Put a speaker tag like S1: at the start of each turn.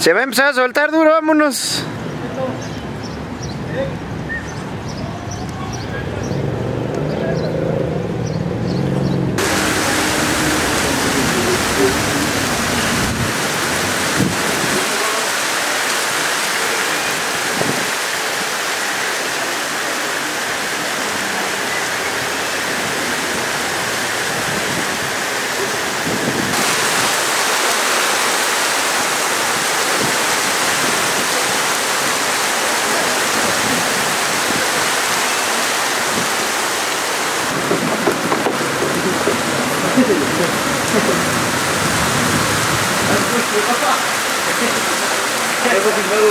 S1: Se va a empezar a soltar duro, vámonos. やばくない?